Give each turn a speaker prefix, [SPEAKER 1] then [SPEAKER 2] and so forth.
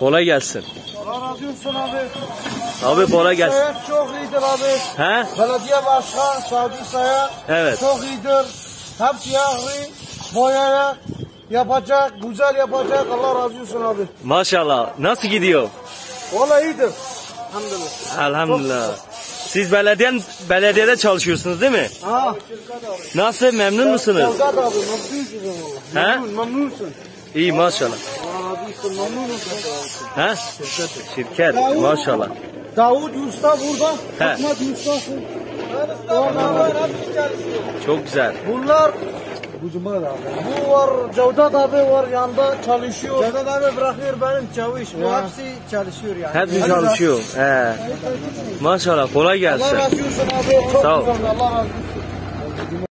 [SPEAKER 1] Kolay gelsin.
[SPEAKER 2] Allah razı olsun abi.
[SPEAKER 1] Abi kolay gelsin.
[SPEAKER 2] Sayar çok iyidir abi.
[SPEAKER 1] He?
[SPEAKER 2] Belediye başkan Sadi Sayar
[SPEAKER 1] Evet.
[SPEAKER 2] çok iyidir. Hepsi yağlı, boyayarak yapacak, güzel yapacak. Allah razı olsun abi.
[SPEAKER 1] Maşallah. Nasıl gidiyor?
[SPEAKER 2] Valla iyidir. Alhamdulillah.
[SPEAKER 1] Elhamdülillah. Siz belediye belediyede çalışıyorsunuz değil mi?
[SPEAKER 2] Ha.
[SPEAKER 1] Nasıl memnun musunuz?
[SPEAKER 2] Sevdat abi memnunsun.
[SPEAKER 1] He?
[SPEAKER 2] Memnun, memnunsun.
[SPEAKER 1] İyi maşallah.
[SPEAKER 2] Allah.
[SPEAKER 1] He? Şirket maşallah.
[SPEAKER 2] Davut Usta burada.
[SPEAKER 1] He.
[SPEAKER 2] Ahmet
[SPEAKER 1] Çok güzel.
[SPEAKER 2] Bunlar bu cuma abi. Bu var Cevdet abi var yanında çalışıyor. Cevdet abi bırakıyor benim çavuş. Bu hepsi çalışıyor yani.
[SPEAKER 1] Hepsi çalışıyor. He. Maşallah kolay
[SPEAKER 2] Allah
[SPEAKER 1] gelsin.
[SPEAKER 2] razı olsun abi. Çok
[SPEAKER 1] Sağ ol.
[SPEAKER 2] güzel. Allah razı olsun.